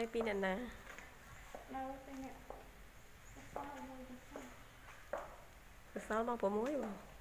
នៅពីអ្នកណានៅពីអ្នកសល់មួយទៅសសល់បង6បង